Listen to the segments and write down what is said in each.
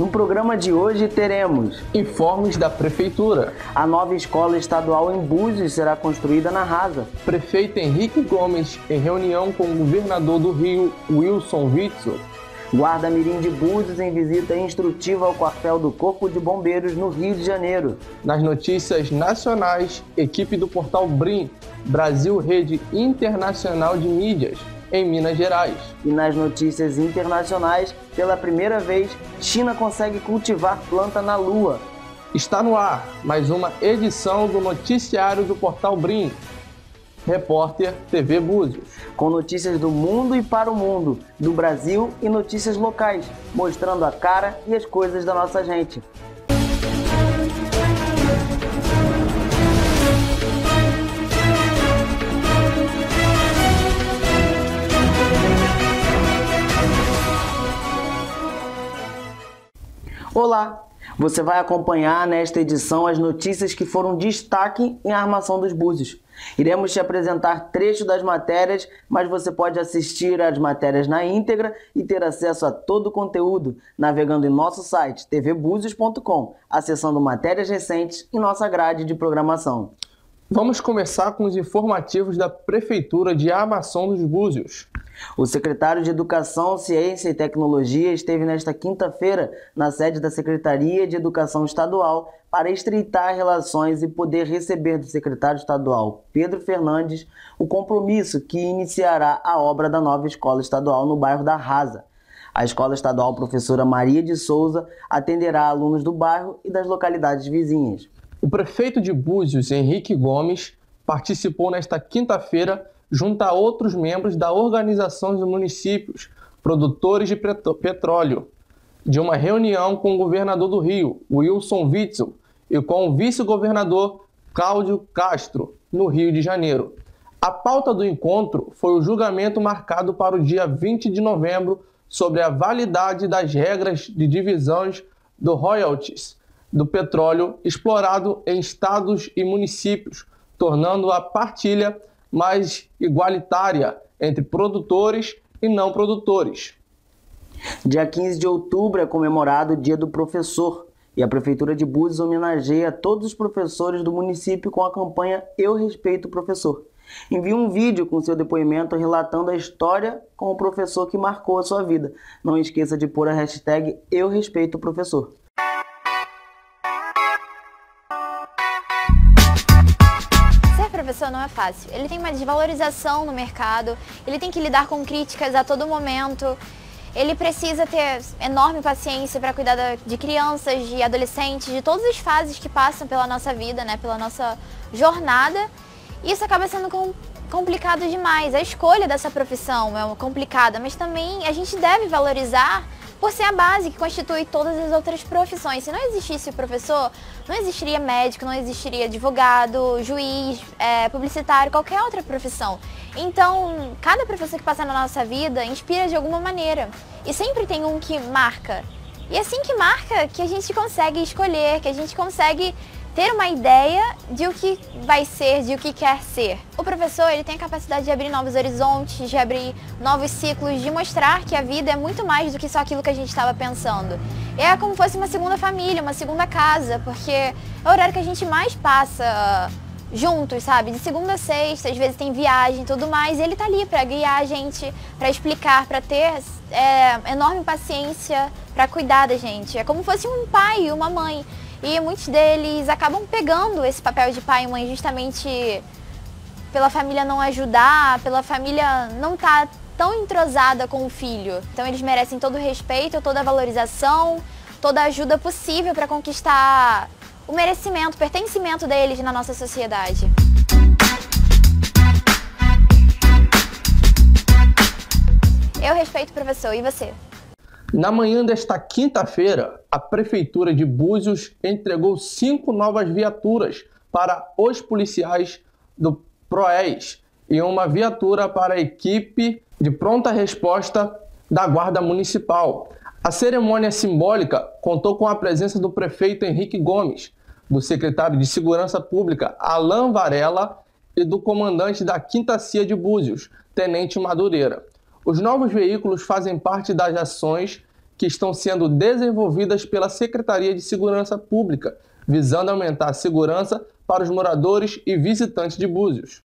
No programa de hoje teremos Informes da Prefeitura. A nova escola estadual em Búzios será construída na Rasa. Prefeito Henrique Gomes, em reunião com o governador do Rio, Wilson Witzel. Guarda Mirim de Búzios em visita instrutiva ao quartel do Corpo de Bombeiros no Rio de Janeiro. Nas notícias nacionais, equipe do portal Brim, Brasil Rede Internacional de Mídias, em Minas Gerais. E nas notícias internacionais, pela primeira vez, China consegue cultivar planta na Lua. Está no ar mais uma edição do noticiário do portal Brim. Repórter TV Búzios. Com notícias do mundo e para o mundo, do Brasil e notícias locais, mostrando a cara e as coisas da nossa gente. Olá! Você vai acompanhar nesta edição as notícias que foram destaque em Armação dos Búzios. Iremos te apresentar trecho das matérias, mas você pode assistir às matérias na íntegra e ter acesso a todo o conteúdo navegando em nosso site tvbuzios.com, acessando matérias recentes em nossa grade de programação. Vamos começar com os informativos da Prefeitura de Armação dos Búzios. O secretário de Educação, Ciência e Tecnologia esteve nesta quinta-feira na sede da Secretaria de Educação Estadual para estreitar relações e poder receber do secretário estadual Pedro Fernandes o compromisso que iniciará a obra da nova escola estadual no bairro da Rasa. A escola estadual professora Maria de Souza atenderá alunos do bairro e das localidades vizinhas. O prefeito de Búzios, Henrique Gomes, participou nesta quinta-feira, junto a outros membros da Organização dos Municípios Produtores de Petróleo, de uma reunião com o governador do Rio, Wilson Witzel, e com o vice-governador Cláudio Castro, no Rio de Janeiro. A pauta do encontro foi o julgamento marcado para o dia 20 de novembro sobre a validade das regras de divisões do royalties do petróleo explorado em estados e municípios, tornando a partilha mais igualitária entre produtores e não produtores. Dia 15 de outubro é comemorado o Dia do Professor e a Prefeitura de Búzios homenageia todos os professores do município com a campanha Eu Respeito o Professor. Envie um vídeo com seu depoimento relatando a história com o professor que marcou a sua vida. Não esqueça de pôr a hashtag Eu Respeito o Professor. Não é fácil. Ele tem uma desvalorização no mercado, ele tem que lidar com críticas a todo momento. Ele precisa ter enorme paciência para cuidar de crianças, de adolescentes, de todas as fases que passam pela nossa vida, né, pela nossa jornada. Isso acaba sendo complicado demais. A escolha dessa profissão é complicada, mas também a gente deve valorizar por ser a base que constitui todas as outras profissões. Se não existisse o professor, não existiria médico, não existiria advogado, juiz, é, publicitário, qualquer outra profissão. Então, cada professor que passa na nossa vida inspira de alguma maneira. E sempre tem um que marca. E é assim que marca que a gente consegue escolher, que a gente consegue ter uma ideia de o que vai ser, de o que quer ser. O professor ele tem a capacidade de abrir novos horizontes, de abrir novos ciclos, de mostrar que a vida é muito mais do que só aquilo que a gente estava pensando. É como se fosse uma segunda família, uma segunda casa, porque é o horário que a gente mais passa juntos, sabe? De segunda a sexta, às vezes tem viagem e tudo mais, e ele tá ali para guiar a gente, para explicar, para ter é, enorme paciência, para cuidar da gente. É como se fosse um pai e uma mãe. E muitos deles acabam pegando esse papel de pai e mãe justamente pela família não ajudar, pela família não estar tá tão entrosada com o filho. Então eles merecem todo o respeito, toda a valorização, toda a ajuda possível para conquistar o merecimento, o pertencimento deles na nossa sociedade. Eu respeito o professor, e você? Na manhã desta quinta-feira, a Prefeitura de Búzios entregou cinco novas viaturas para os policiais do PROES e uma viatura para a equipe de pronta resposta da Guarda Municipal. A cerimônia simbólica contou com a presença do prefeito Henrique Gomes, do secretário de Segurança Pública Alain Varela e do comandante da Quinta Cia de Búzios, Tenente Madureira. Os novos veículos fazem parte das ações que estão sendo desenvolvidas pela Secretaria de Segurança Pública, visando aumentar a segurança para os moradores e visitantes de Búzios.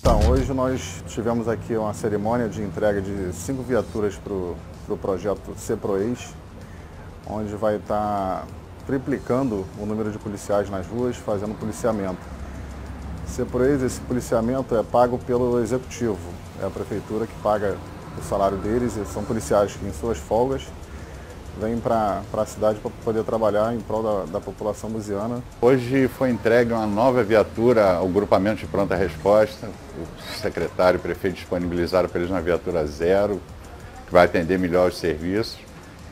Então, hoje nós tivemos aqui uma cerimônia de entrega de cinco viaturas para o pro projeto CEPROEX, onde vai estar tá triplicando o número de policiais nas ruas, fazendo policiamento. CEPROEX, esse policiamento é pago pelo executivo, é a prefeitura que paga o salário deles, são policiais que em suas folgas vêm para a cidade para poder trabalhar em prol da, da população lusiana. Hoje foi entregue uma nova viatura ao grupamento de pronta resposta. O secretário e o prefeito disponibilizaram para eles uma viatura zero, que vai atender melhor os serviços.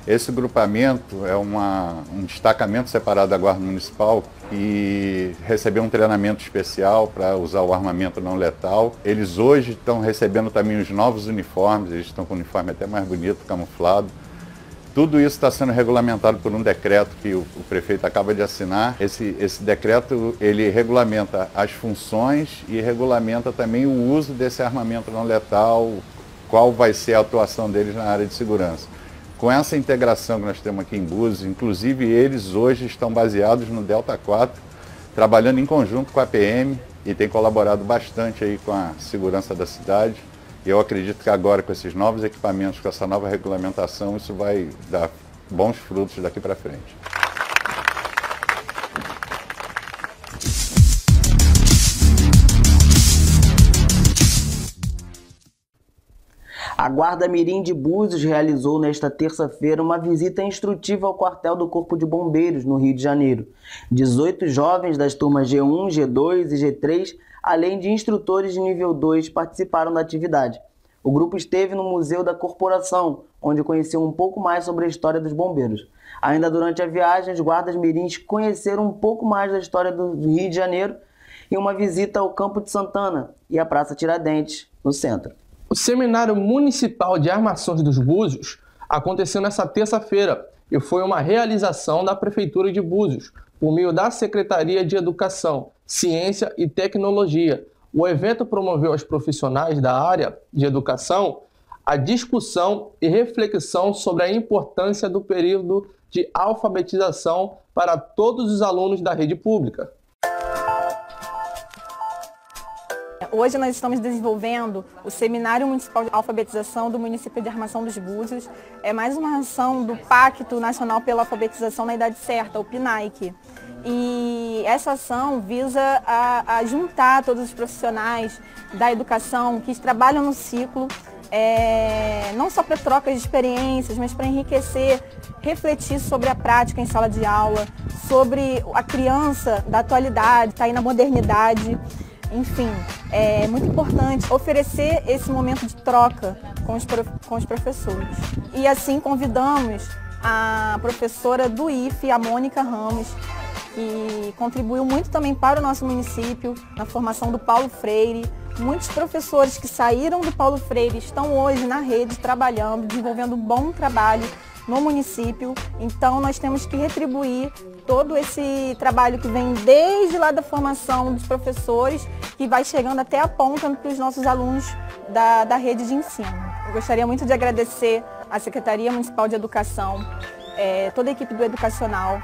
Esse grupamento é uma, um destacamento separado da Guarda Municipal e recebeu um treinamento especial para usar o armamento não letal. Eles hoje estão recebendo também os novos uniformes, eles estão com o uniforme até mais bonito, camuflado. Tudo isso está sendo regulamentado por um decreto que o, o, prefeito acaba de assinar. Esse, esse decreto ele regulamenta as funções e regulamenta também o uso desse armamento não letal, qual vai ser a atuação deles na área de segurança. Com essa integração que nós temos aqui em Búzios, inclusive eles hoje estão baseados no Delta 4, trabalhando em conjunto com a PM e tem colaborado bastante aí com a segurança da cidade. E eu acredito que agora, com esses novos equipamentos, com essa nova regulamentação, isso vai dar bons frutos daqui para frente. A Guarda Mirim de Búzios realizou nesta terça-feira uma visita instrutiva ao quartel do Corpo de Bombeiros, no Rio de Janeiro. 18 jovens das turmas G1, G2 e G3 além de instrutores de nível 2, participaram da atividade. O grupo esteve no Museu da Corporação, onde conheceu um pouco mais sobre a história dos bombeiros. Ainda durante a viagem, os guardas mirins conheceram um pouco mais da história do Rio de Janeiro e uma visita ao Campo de Santana e à Praça Tiradentes, no centro. O Seminário Municipal de Armações dos Búzios aconteceu nesta terça-feira e foi uma realização da Prefeitura de Búzios, por meio da Secretaria de Educação, Ciência e Tecnologia. O evento promoveu aos profissionais da área de educação a discussão e reflexão sobre a importância do período de alfabetização para todos os alunos da rede pública. Hoje nós estamos desenvolvendo o Seminário Municipal de Alfabetização do município de Armação dos Búzios. É mais uma ação do Pacto Nacional pela Alfabetização na Idade Certa, o PNAIC. E essa ação visa a, a juntar todos os profissionais da educação que trabalham no ciclo, é, não só para troca de experiências, mas para enriquecer, refletir sobre a prática em sala de aula, sobre a criança da atualidade, está aí na modernidade. Enfim, é muito importante oferecer esse momento de troca com os, com os professores. E assim convidamos a professora do IFE, a Mônica Ramos, que contribuiu muito também para o nosso município, na formação do Paulo Freire. Muitos professores que saíram do Paulo Freire estão hoje na rede trabalhando, desenvolvendo um bom trabalho no município. Então nós temos que retribuir todo esse trabalho que vem desde lá da formação dos professores, que vai chegando até a ponta para os nossos alunos da, da rede de ensino. Eu gostaria muito de agradecer à Secretaria Municipal de Educação, é, toda a equipe do Educacional,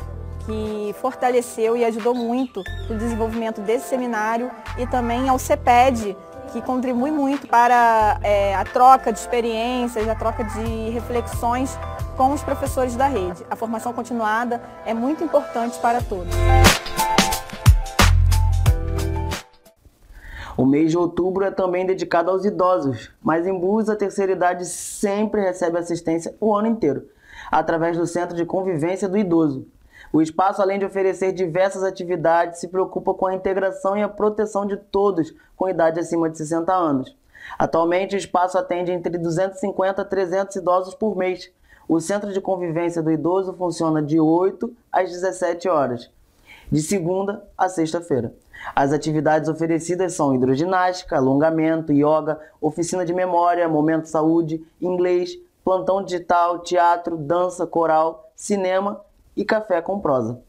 que fortaleceu e ajudou muito no desenvolvimento desse seminário e também ao CEPED, que contribui muito para é, a troca de experiências, a troca de reflexões com os professores da rede. A formação continuada é muito importante para todos. O mês de outubro é também dedicado aos idosos, mas em Búzios a terceira idade sempre recebe assistência o ano inteiro, através do Centro de Convivência do Idoso, o espaço, além de oferecer diversas atividades, se preocupa com a integração e a proteção de todos com idade acima de 60 anos. Atualmente, o espaço atende entre 250 a 300 idosos por mês. O Centro de Convivência do Idoso funciona de 8 às 17 horas, de segunda a sexta-feira. As atividades oferecidas são hidroginástica, alongamento, yoga, oficina de memória, momento saúde, inglês, plantão digital, teatro, dança, coral, cinema e Café com Prosa.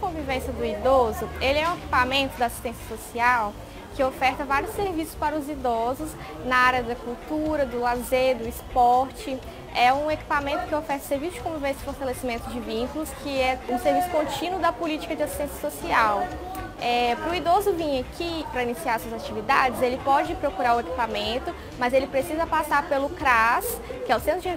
convivência do idoso, ele é um equipamento da assistência social que oferta vários serviços para os idosos na área da cultura, do lazer, do esporte. É um equipamento que oferece serviço de convivência e fortalecimento de vínculos, que é um serviço contínuo da política de assistência social. É, para o idoso vir aqui para iniciar suas atividades, ele pode procurar o equipamento, mas ele precisa passar pelo CRAS, que é o Centro de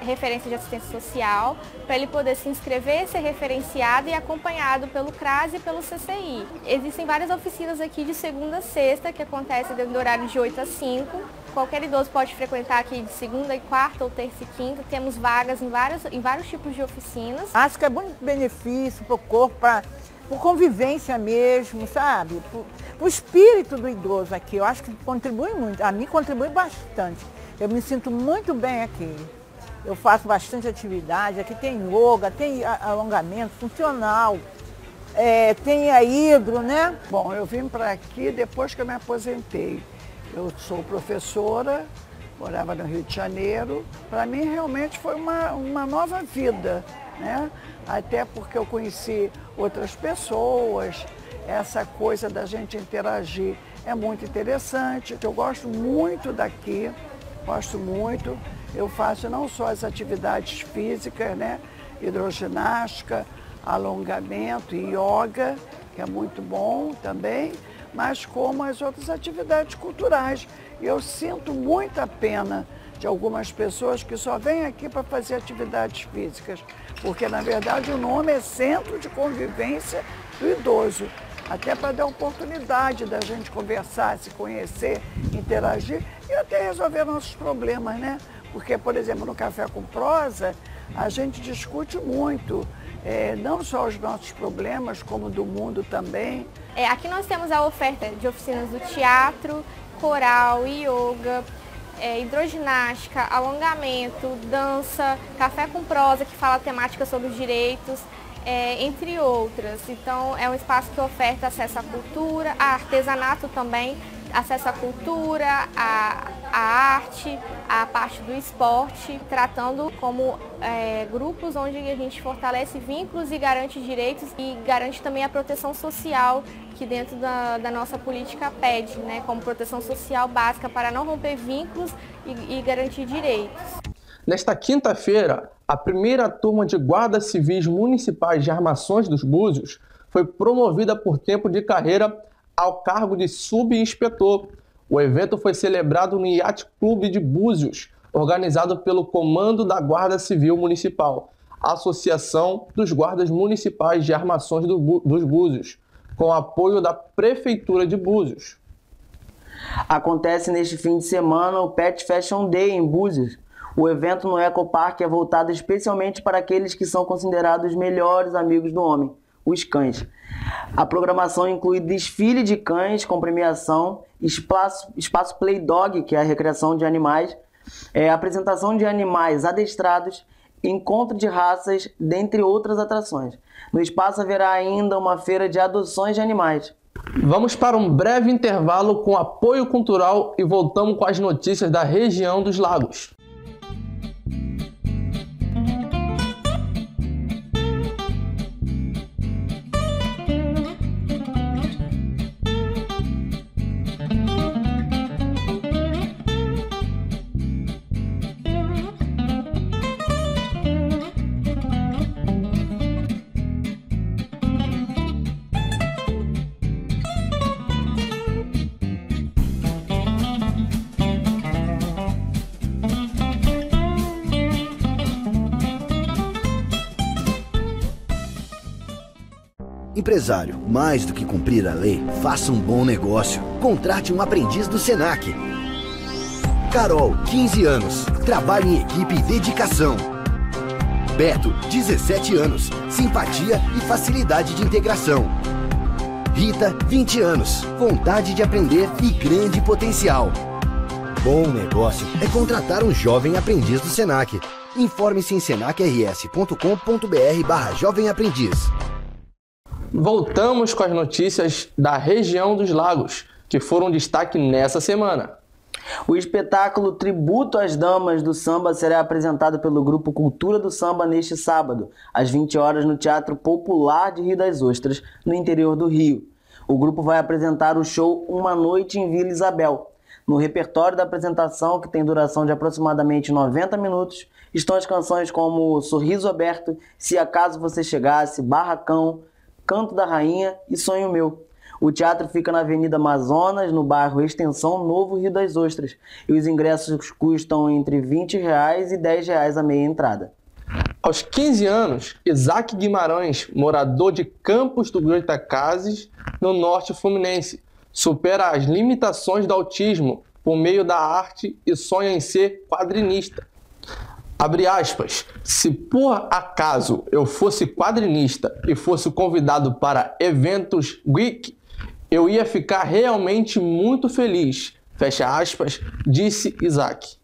Referência de Assistência Social, para ele poder se inscrever, ser referenciado e acompanhado pelo CRAS e pelo CCI. Existem várias oficinas aqui de segunda a sexta, que acontecem dentro do horário de 8 a 5. Qualquer idoso pode frequentar aqui de segunda e quarta ou terça e quinta. Temos vagas em vários, em vários tipos de oficinas. Acho que é muito benefício para o corpo, para por convivência mesmo, sabe? Por, o espírito do idoso aqui, eu acho que contribui muito, a mim contribui bastante. Eu me sinto muito bem aqui. Eu faço bastante atividade, aqui tem yoga, tem alongamento funcional, é, tem a hidro, né? Bom, eu vim para aqui depois que eu me aposentei. Eu sou professora, morava no Rio de Janeiro. Para mim realmente foi uma, uma nova vida, né? Até porque eu conheci outras pessoas, essa coisa da gente interagir é muito interessante. Eu gosto muito daqui, gosto muito. Eu faço não só as atividades físicas, né? Hidroginástica, alongamento e yoga, que é muito bom também, mas como as outras atividades culturais. Eu sinto muita pena de algumas pessoas que só vêm aqui para fazer atividades físicas, porque na verdade o nome é Centro de Convivência do Idoso, até para dar oportunidade da gente conversar, se conhecer, interagir e até resolver nossos problemas, né? Porque, por exemplo, no Café com Prosa, a gente discute muito, é, não só os nossos problemas, como do mundo também. É, aqui nós temos a oferta de oficinas do teatro, coral, yoga, é, hidroginástica, alongamento, dança, café com prosa, que fala temática sobre os direitos, é, entre outras. Então, é um espaço que oferta acesso à cultura, a artesanato também, acesso à cultura, à, à arte, à parte do esporte, tratando como é, grupos onde a gente fortalece vínculos e garante direitos e garante também a proteção social que dentro da, da nossa política pede, né, como proteção social básica para não romper vínculos e, e garantir direitos. Nesta quinta-feira, a primeira turma de guardas civis municipais de armações dos Búzios foi promovida por tempo de carreira ao cargo de subinspetor. O evento foi celebrado no Yacht Clube de Búzios, organizado pelo Comando da Guarda Civil Municipal, Associação dos Guardas Municipais de Armações do, dos Búzios, com apoio da Prefeitura de Búzios. Acontece neste fim de semana o Pet Fashion Day em Búzios. O evento no Ecopark é voltado especialmente para aqueles que são considerados melhores amigos do homem, os cães. A programação inclui desfile de cães com premiação, espaço, espaço Play Dog, que é a recreação de animais, é, apresentação de animais adestrados, encontro de raças, dentre outras atrações. No espaço haverá ainda uma feira de adoções de animais. Vamos para um breve intervalo com apoio cultural e voltamos com as notícias da região dos lagos. Empresário, mais do que cumprir a lei, faça um bom negócio. Contrate um aprendiz do Senac. Carol, 15 anos. Trabalho em equipe e dedicação. Beto, 17 anos. Simpatia e facilidade de integração. Rita, 20 anos. Vontade de aprender e grande potencial. Bom negócio é contratar um jovem aprendiz do Senac. Informe-se em senacrs.com.br barra jovem aprendiz. Voltamos com as notícias da região dos lagos, que foram destaque nessa semana. O espetáculo Tributo às Damas do Samba será apresentado pelo Grupo Cultura do Samba neste sábado, às 20 horas, no Teatro Popular de Rio das Ostras, no interior do Rio. O grupo vai apresentar o show Uma Noite em Vila Isabel. No repertório da apresentação, que tem duração de aproximadamente 90 minutos, estão as canções como Sorriso Aberto, Se Acaso Você Chegasse, Barracão, Canto da Rainha e Sonho Meu. O teatro fica na Avenida Amazonas, no bairro Extensão Novo Rio das Ostras. E os ingressos custam entre 20 reais e 10 reais a meia entrada. Aos 15 anos, Isaac Guimarães, morador de Campos do Goitacazes, no norte fluminense, supera as limitações do autismo por meio da arte e sonha em ser quadrinista. Abre aspas. Se por acaso eu fosse quadrinista e fosse convidado para eventos geek, eu ia ficar realmente muito feliz. Fecha aspas, disse Isaac.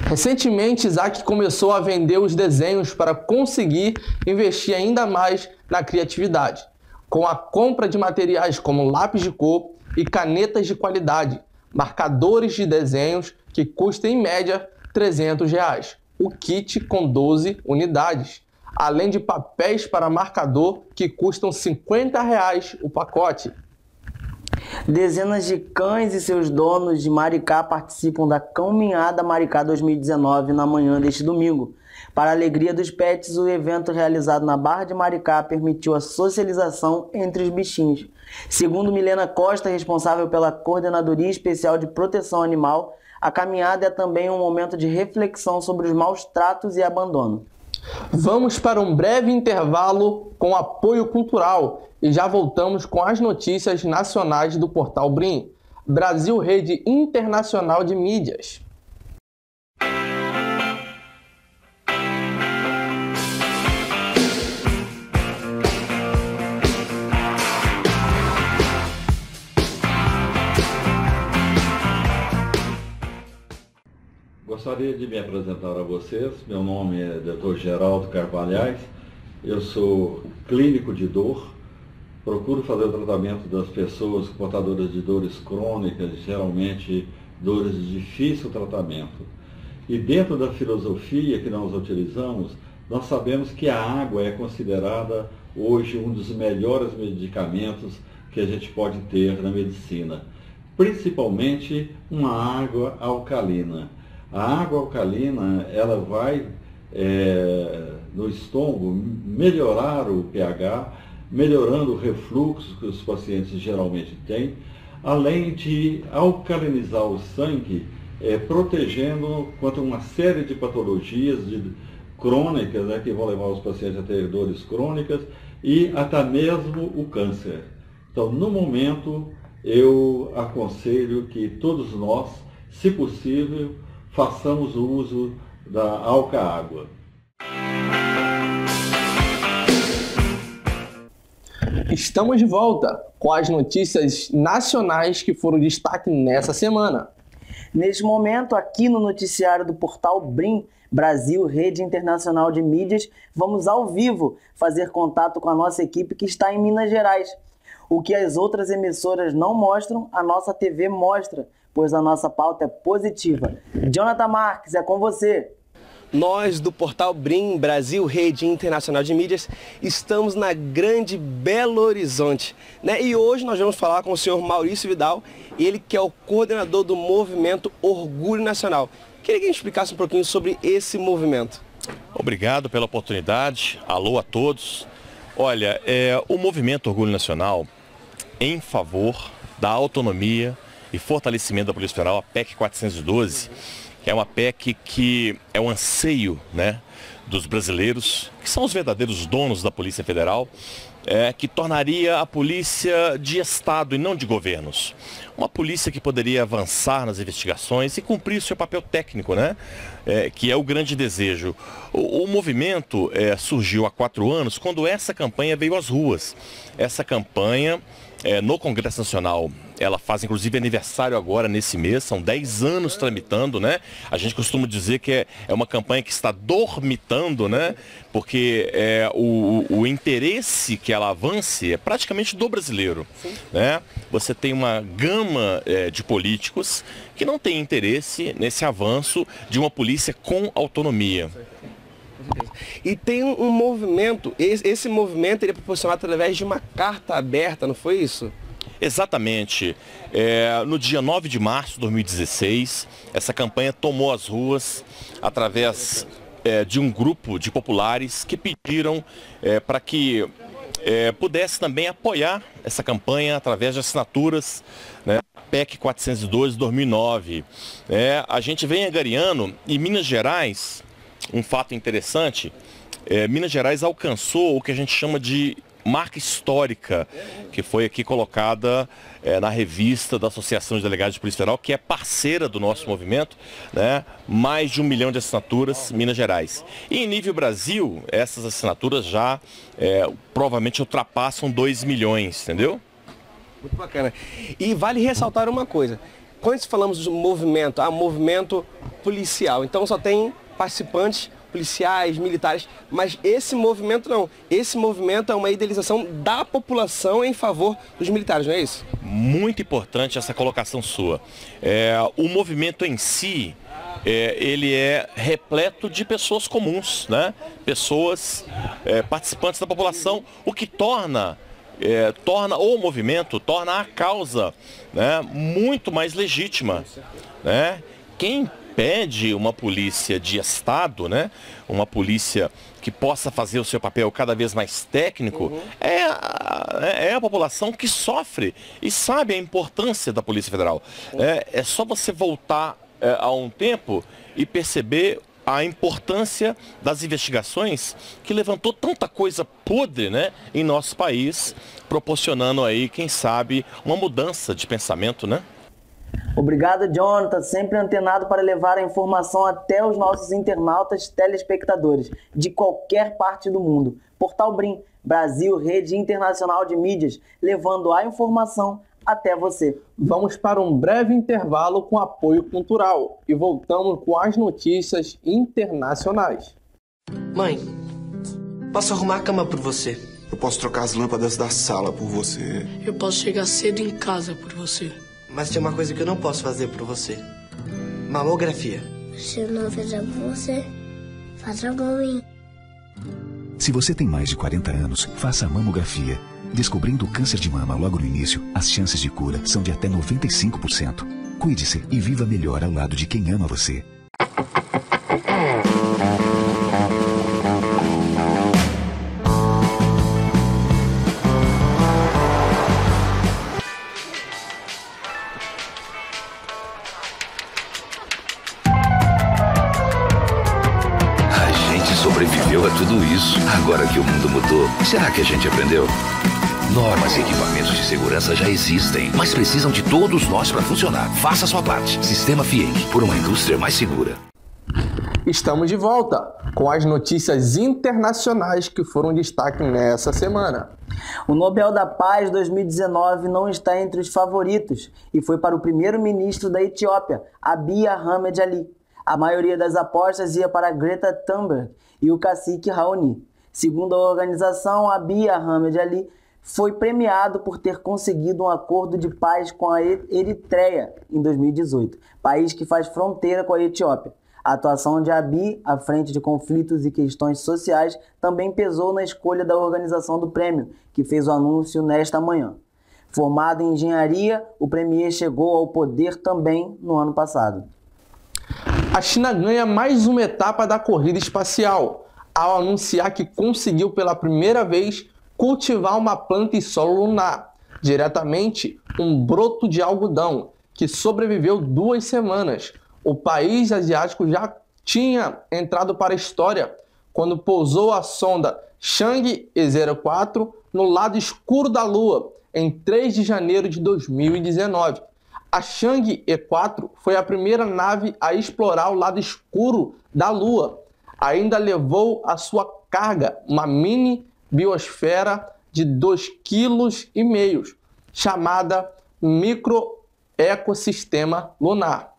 Recentemente, Isaac começou a vender os desenhos para conseguir investir ainda mais na criatividade, com a compra de materiais como lápis de cor e canetas de qualidade, marcadores de desenhos que custam em média 300 reais, o kit com 12 unidades, além de papéis para marcador que custam 50 reais o pacote. Dezenas de cães e seus donos de Maricá participam da Caminhada Maricá 2019 na manhã deste domingo. Para a alegria dos pets, o evento realizado na Barra de Maricá permitiu a socialização entre os bichinhos. Segundo Milena Costa, responsável pela Coordenadoria Especial de Proteção Animal, a caminhada é também um momento de reflexão sobre os maus tratos e abandono. Vamos para um breve intervalo com apoio cultural e já voltamos com as notícias nacionais do portal Brim, Brasil Rede Internacional de Mídias. Gostaria de me apresentar a vocês. Meu nome é Dr. Geraldo Carvalhais. Eu sou clínico de dor. Procuro fazer o tratamento das pessoas portadoras de dores crônicas, geralmente dores de difícil tratamento. E dentro da filosofia que nós utilizamos, nós sabemos que a água é considerada hoje um dos melhores medicamentos que a gente pode ter na medicina, principalmente uma água alcalina. A água alcalina, ela vai é, no estômago melhorar o pH, melhorando o refluxo que os pacientes geralmente têm, além de alcalinizar o sangue, é, protegendo contra uma série de patologias de, crônicas, né, que vão levar os pacientes a ter dores crônicas e até mesmo o câncer. Então, no momento, eu aconselho que todos nós, se possível, façamos o uso da alca-água. Estamos de volta com as notícias nacionais que foram destaque nessa semana. Neste momento, aqui no noticiário do portal Brim, Brasil, Rede Internacional de Mídias, vamos ao vivo fazer contato com a nossa equipe que está em Minas Gerais. O que as outras emissoras não mostram, a nossa TV mostra pois a nossa pauta é positiva. Jonathan Marques, é com você. Nós do portal Brim Brasil Rede Internacional de Mídias estamos na grande Belo Horizonte, né? E hoje nós vamos falar com o senhor Maurício Vidal, ele que é o coordenador do movimento Orgulho Nacional. Queria que a gente explicasse um pouquinho sobre esse movimento. Obrigado pela oportunidade. Alô a todos. Olha, é, o movimento Orgulho Nacional em favor da autonomia, e fortalecimento da Polícia Federal, a PEC 412, que é uma PEC que é um anseio né, dos brasileiros, que são os verdadeiros donos da Polícia Federal, é, que tornaria a polícia de Estado e não de governos. Uma polícia que poderia avançar nas investigações e cumprir seu papel técnico, né? É, que é o grande desejo. O, o movimento é, surgiu há quatro anos quando essa campanha veio às ruas. Essa campanha é, no Congresso Nacional ela faz inclusive aniversário agora nesse mês, são 10 anos tramitando, né? A gente costuma dizer que é, é uma campanha que está dormitando, né? Porque é, o, o interesse que ela avance é praticamente do brasileiro, né? Você tem uma gama é, de políticos que não tem interesse nesse avanço de uma polícia com autonomia. E tem um, um movimento, esse, esse, movimento ele é proporcionado através de uma carta aberta, não foi isso? Exatamente. É, no dia 9 de março de 2016, essa campanha tomou as ruas através é, de um grupo de populares que pediram é, para que é, pudesse também apoiar essa campanha através de assinaturas, né? PEC 412 2009. É, a gente vem agariando em Minas Gerais, um fato interessante, é, Minas Gerais alcançou o que a gente chama de marca histórica, que foi aqui colocada é, na revista da Associação de Delegados de Polícia Federal, que é parceira do nosso movimento, né? mais de um milhão de assinaturas, Minas Gerais. E em nível Brasil, essas assinaturas já é, provavelmente ultrapassam 2 milhões, entendeu? Muito bacana. E vale ressaltar uma coisa. Quando falamos do movimento, ah, movimento policial, então só tem participantes policiais, militares, mas esse movimento não. Esse movimento é uma idealização da população em favor dos militares, não é isso? Muito importante essa colocação sua. É, o movimento em si, é, ele é repleto de pessoas comuns, né? pessoas é, participantes da população, o que torna é, torna o movimento, torna a causa né, muito mais legítima. Né? Quem pede uma polícia de Estado, né? uma polícia que possa fazer o seu papel cada vez mais técnico, uhum. é, a, é a população que sofre e sabe a importância da Polícia Federal. Uhum. É, é só você voltar é, a um tempo e perceber a importância das investigações que levantou tanta coisa podre né, em nosso país, proporcionando aí, quem sabe, uma mudança de pensamento, né? Obrigado, Jonathan, sempre antenado para levar a informação até os nossos internautas telespectadores de qualquer parte do mundo. Portal Brim, Brasil, rede internacional de mídias, levando a informação até você. Vamos para um breve intervalo com apoio cultural e voltamos com as notícias internacionais. Mãe, posso arrumar a cama por você? Eu posso trocar as lâmpadas da sala por você. Eu posso chegar cedo em casa por você. Mas tem uma coisa que eu não posso fazer por você. Mamografia. Se eu não fizer por você, faça por mim. Se você tem mais de 40 anos, faça a mamografia. Descobrindo o câncer de mama logo no início, as chances de cura são de até 95%. Cuide-se e viva melhor ao lado de quem ama você. Isso. Agora que o mundo mudou, será que a gente aprendeu? Normas e equipamentos de segurança já existem, mas precisam de todos nós para funcionar. Faça a sua parte. Sistema FIENG, por uma indústria mais segura. Estamos de volta com as notícias internacionais que foram destaque nessa semana. O Nobel da Paz 2019 não está entre os favoritos e foi para o primeiro-ministro da Etiópia, Abiy Ahmed Ali. A maioria das apostas ia para Greta Thunberg e o cacique Raoni. Segundo a organização, Abiy Ahmed Ali foi premiado por ter conseguido um acordo de paz com a Eritreia em 2018, país que faz fronteira com a Etiópia. A atuação de Abiy à frente de conflitos e questões sociais também pesou na escolha da organização do prêmio, que fez o anúncio nesta manhã. Formado em engenharia, o premier chegou ao poder também no ano passado a China ganha mais uma etapa da corrida espacial, ao anunciar que conseguiu pela primeira vez cultivar uma planta em solo lunar, diretamente um broto de algodão, que sobreviveu duas semanas. O país asiático já tinha entrado para a história quando pousou a sonda Chang'e E04 no lado escuro da Lua, em 3 de janeiro de 2019. A Chang'e E4 foi a primeira nave a explorar o lado escuro da Lua. Ainda levou a sua carga, uma mini biosfera de 2,5 kg, chamada microecossistema lunar.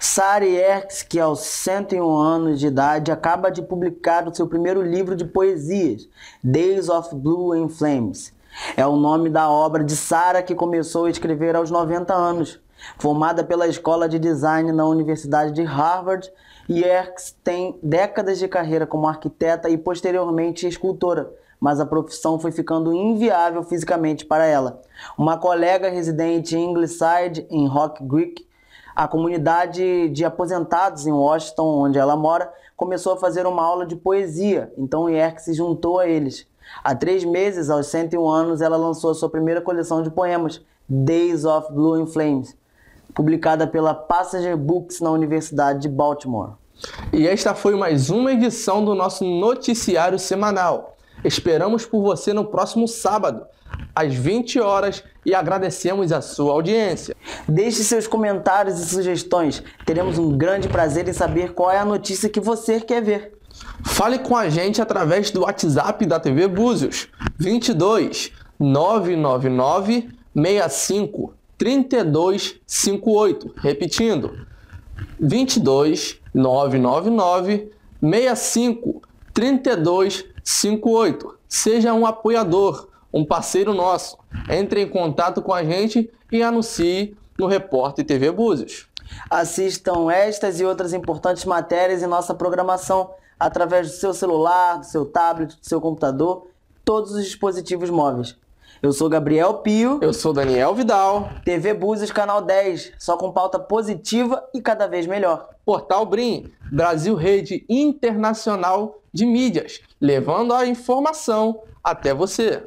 Sari Erx, que aos 101 anos de idade acaba de publicar o seu primeiro livro de poesias, Days of Blue and Flames. É o nome da obra de Sara que começou a escrever aos 90 anos. Formada pela Escola de Design na Universidade de Harvard, Yerkes tem décadas de carreira como arquiteta e posteriormente escultora, mas a profissão foi ficando inviável fisicamente para ela. Uma colega residente em Ingleside, em Rock Creek, a comunidade de aposentados em Washington, onde ela mora, começou a fazer uma aula de poesia, então Yerkes se juntou a eles. Há três meses, aos 101 anos, ela lançou a sua primeira coleção de poemas, Days of Blue and Flames, publicada pela Passenger Books na Universidade de Baltimore. E esta foi mais uma edição do nosso noticiário semanal. Esperamos por você no próximo sábado, às 20 horas, e agradecemos a sua audiência. Deixe seus comentários e sugestões. Teremos um grande prazer em saber qual é a notícia que você quer ver. Fale com a gente através do WhatsApp da TV Búzios 22 999 65 3258. Repetindo, 22 999 65 3258. Seja um apoiador, um parceiro nosso. Entre em contato com a gente e anuncie no Repórter TV Búzios. Assistam estas e outras importantes matérias em nossa programação através do seu celular, do seu tablet, do seu computador, todos os dispositivos móveis. Eu sou Gabriel Pio. Eu sou Daniel Vidal. TV Búzios, canal 10, só com pauta positiva e cada vez melhor. Portal Brim, Brasil Rede Internacional de Mídias, levando a informação até você.